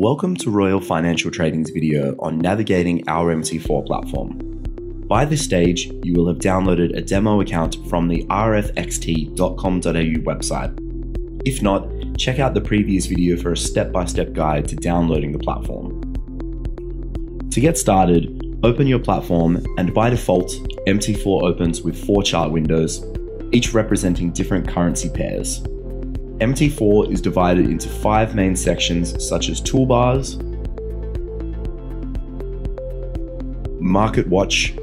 Welcome to Royal Financial Trading's video on navigating our MT4 platform. By this stage, you will have downloaded a demo account from the rfxt.com.au website. If not, check out the previous video for a step-by-step guide to downloading the platform. To get started, open your platform and by default, MT4 opens with four chart windows, each representing different currency pairs. MT4 is divided into five main sections such as toolbars, market watch,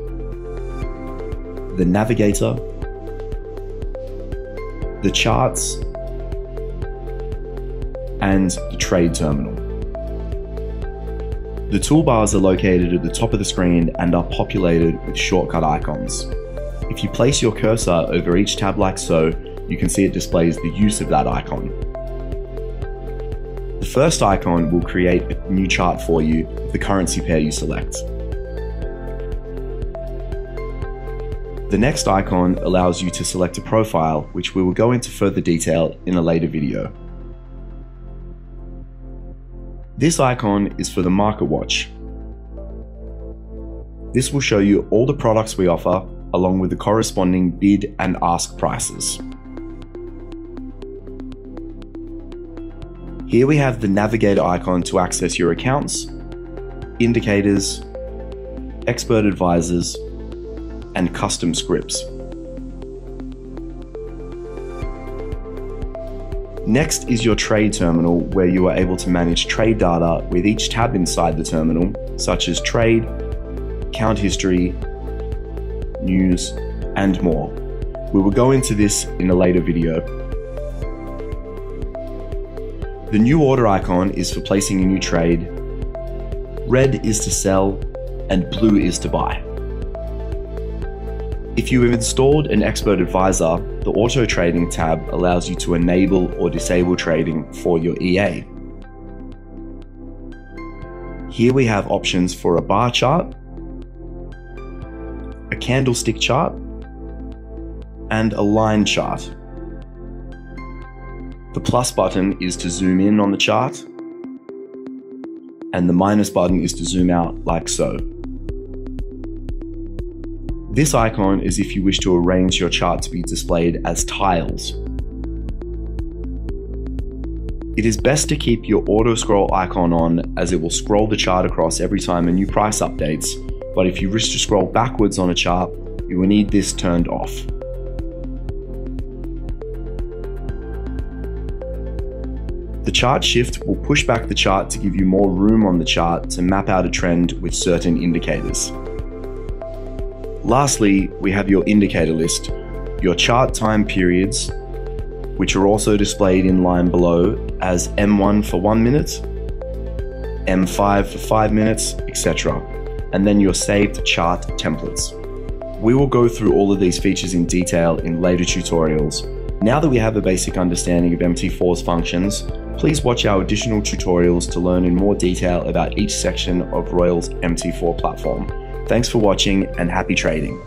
the navigator, the charts, and the trade terminal. The toolbars are located at the top of the screen and are populated with shortcut icons. If you place your cursor over each tab like so, you can see it displays the use of that icon. The first icon will create a new chart for you of the currency pair you select. The next icon allows you to select a profile, which we will go into further detail in a later video. This icon is for the Market Watch. This will show you all the products we offer along with the corresponding bid and ask prices. Here we have the navigator icon to access your accounts, indicators, expert advisors, and custom scripts. Next is your trade terminal where you are able to manage trade data with each tab inside the terminal, such as trade, count history, news, and more. We will go into this in a later video. The new order icon is for placing a new trade, red is to sell, and blue is to buy. If you have installed an Expert Advisor, the Auto Trading tab allows you to enable or disable trading for your EA. Here we have options for a bar chart, a candlestick chart, and a line chart. The plus button is to zoom in on the chart, and the minus button is to zoom out like so. This icon is if you wish to arrange your chart to be displayed as tiles. It is best to keep your auto scroll icon on as it will scroll the chart across every time a new price updates, but if you wish to scroll backwards on a chart, you will need this turned off. The chart shift will push back the chart to give you more room on the chart to map out a trend with certain indicators. Lastly, we have your indicator list, your chart time periods, which are also displayed in line below as M1 for 1 minute, M5 for 5 minutes, etc. And then your saved chart templates. We will go through all of these features in detail in later tutorials. Now that we have a basic understanding of MT4's functions, please watch our additional tutorials to learn in more detail about each section of Royal's MT4 platform. Thanks for watching and happy trading.